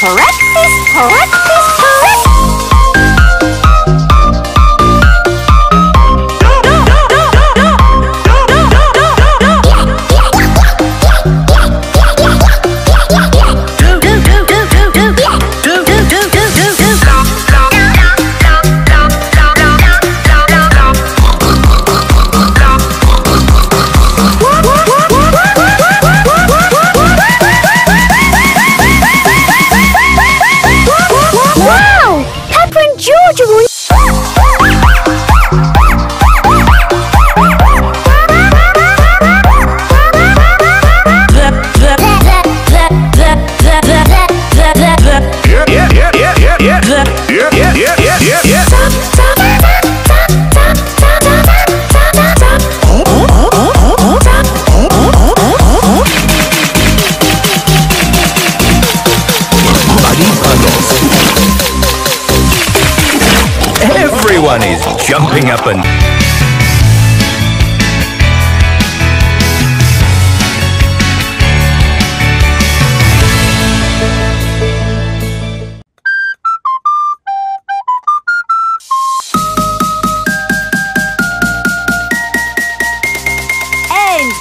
Correct is correct.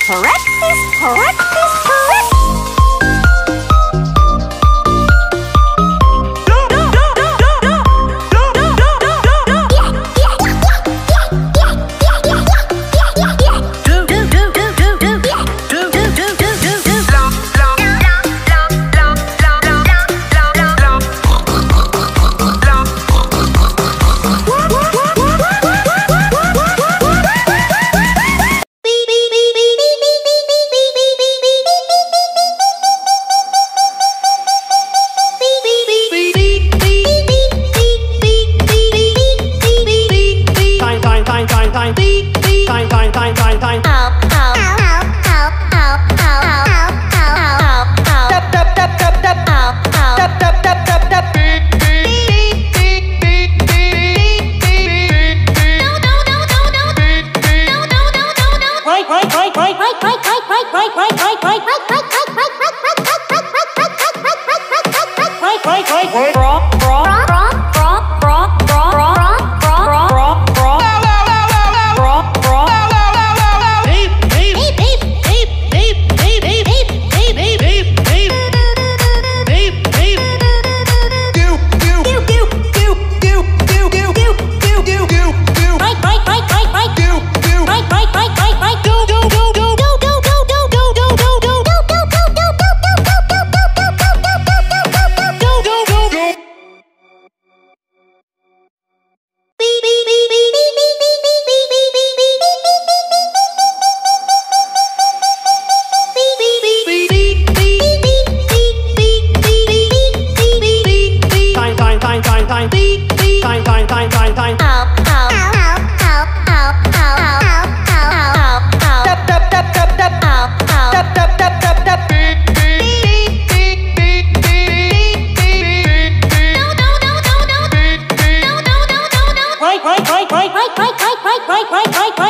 Practice, practice.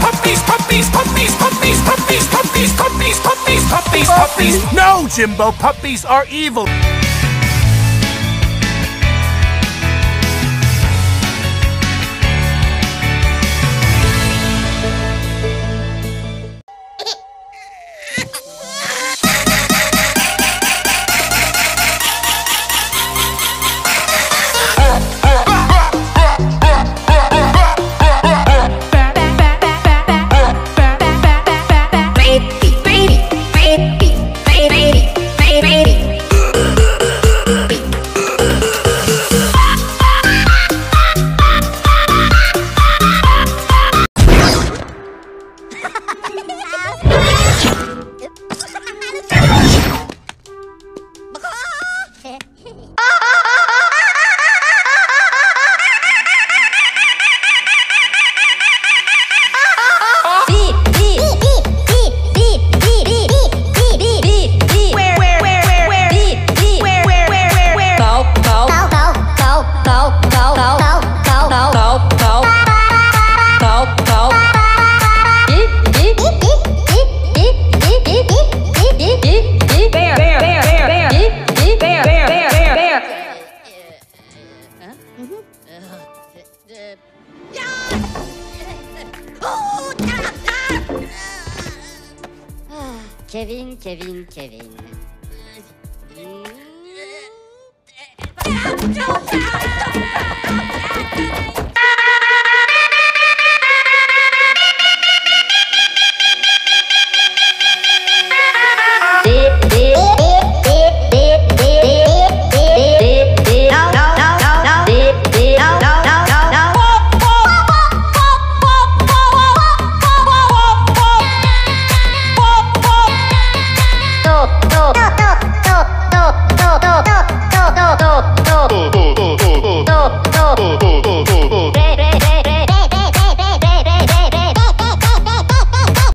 puppies, puppies, puppies, puppies, puppies, puppies, puppies, puppies, puppies, puppies. No, Jimbo, puppies are evil. Kevin, Kevin,